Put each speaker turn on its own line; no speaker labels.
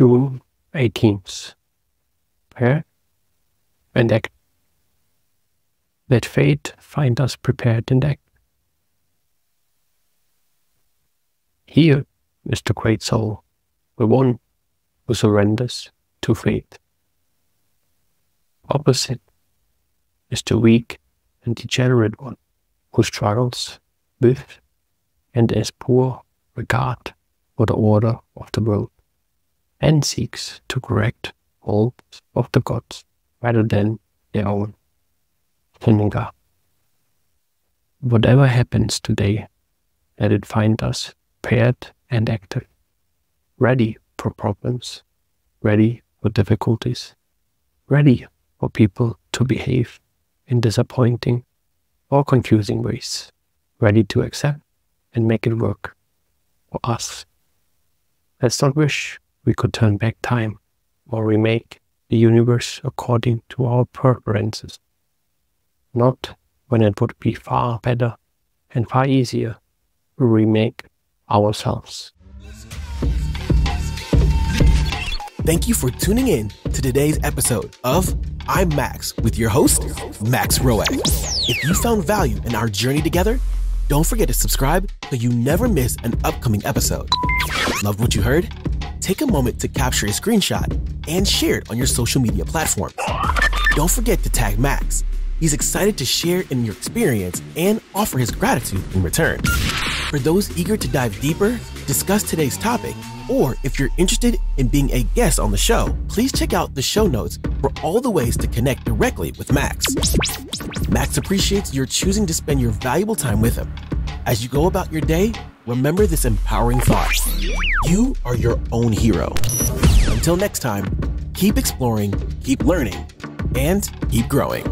June 18th. Prepare and act. Let fate find us prepared and act. Here is the great soul, the one who surrenders to fate. Opposite is the weak and degenerate one who struggles with and has poor regard for the order of the world and seeks to correct faults of the gods rather than their own. Seneca. Whatever happens today, let it find us prepared and active, ready for problems, ready for difficulties, ready for people to behave in disappointing or confusing ways, ready to accept and make it work for us. Let's not wish we could turn back time or remake the universe according to our preferences. Not when it would be far better and far easier to remake ourselves.
Thank you for tuning in to today's episode of I'm Max with your host, Max Roeck. If you found value in our journey together, don't forget to subscribe so you never miss an upcoming episode. Loved what you heard? Take a moment to capture a screenshot and share it on your social media platform. Don't forget to tag Max. He's excited to share in your experience and offer his gratitude in return. For those eager to dive deeper, discuss today's topic, or if you're interested in being a guest on the show, please check out the show notes for all the ways to connect directly with Max. Max appreciates your choosing to spend your valuable time with him. As you go about your day, remember this empowering thought you are your own hero. Until next time, keep exploring, keep learning, and keep growing.